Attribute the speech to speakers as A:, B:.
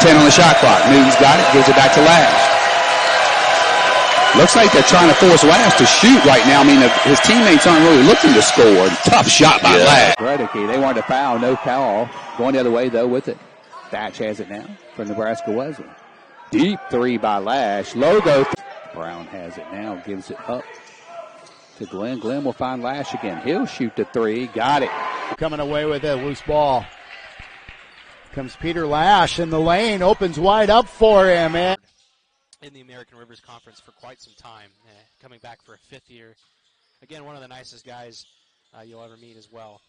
A: 10 on the shot clock. Newton's got it, gives it back to Lash. Looks like they're trying to force Lash to shoot right now. I mean, his teammates aren't really looking to score. Tough shot by
B: Yeah.
A: Lash.
C: Reddicky, they wanted to foul, no call. Going the other way though with it. Thatch has it now for Nebraska Wesleyan. Deep three by Lash. Logo. Brown has it now, gives it up to Glenn. Glenn will find Lash again. He'll shoot the three. Got it.
D: coming away with a loose ball. Comes Peter Lash in the lane, opens wide up for him, and
E: in the American Rivers Conference for quite some time, uh, coming back for a fifth year. Again, one of the nicest guys uh, you'll ever meet as well.